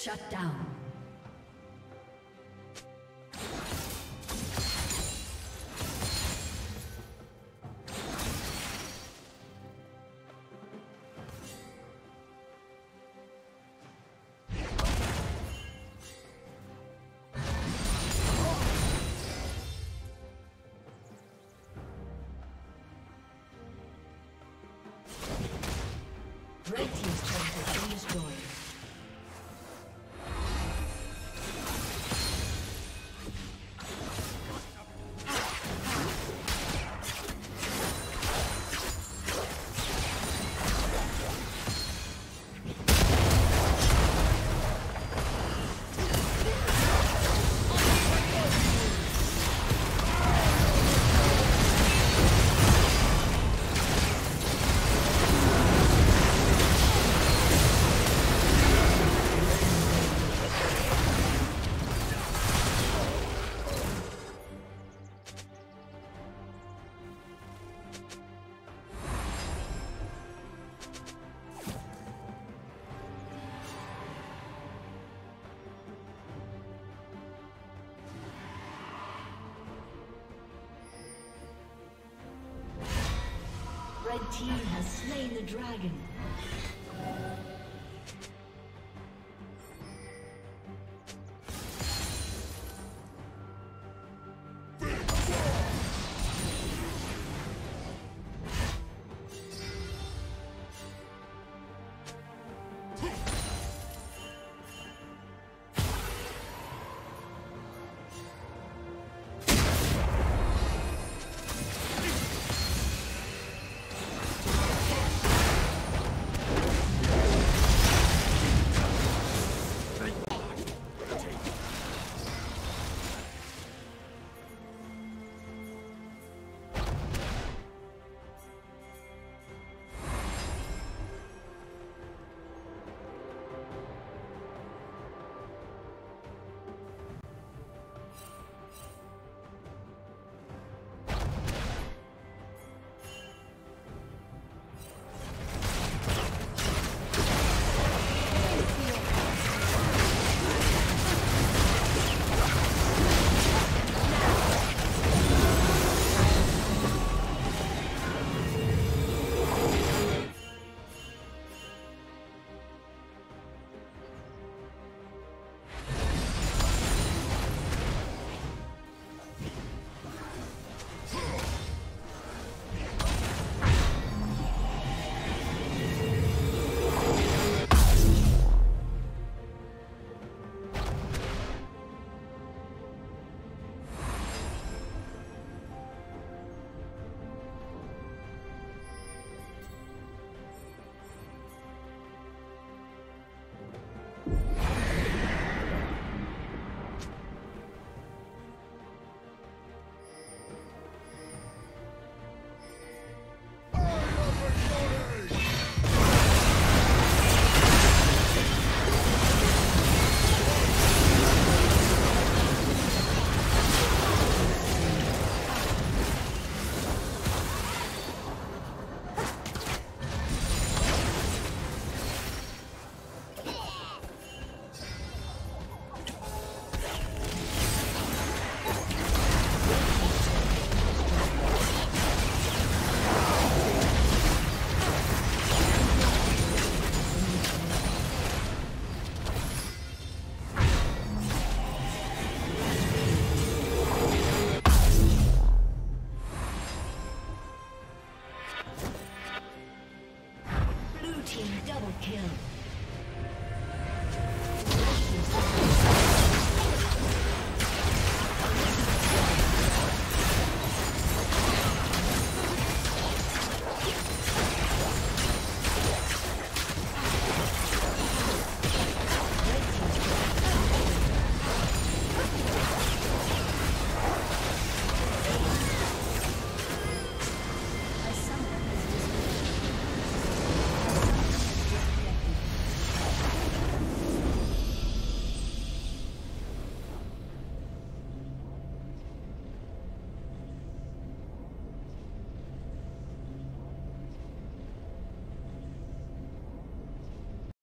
Shut down. The dragon.